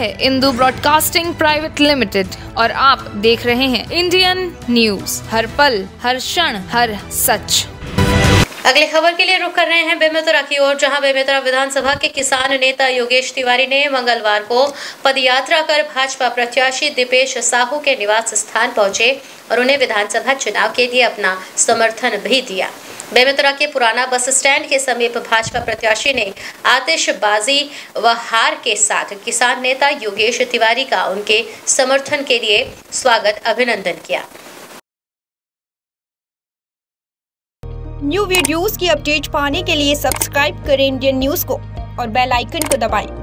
है Indu broadcasting private limited और आप देख रहे हैं इंडियन न्यूज़। हर पल, हर क्षण, हर सच। अगली खबर के लिए रुख कर रहे हैं बेमेतरा की ओर, जहाँ बेमेतरा विधानसभा के किसान नेता योगेश तिवारी ने मंगलवार को पदयात्रा कर भाजपा प्रत्याशी दीपेश साहू के निवास स्थान पहुँचे और उन्हें विधानसभा चुनाव के लिए अपना समर्थन भी दिया। बेमेतरा के पुराना बस स्टैंड के समीप भाजपा प्रत्याशी ने आतिशबाजी व हार के साथ किसान नेता योगेश तिवारी का उनके समर्थन के लिए स्वागत अभिनंदन किया न्यू वीडियोस की अपडेट पाने के लिए सब्सक्राइब करें इंडियन न्यूज़ को और बेल आइकन को दबाएँ।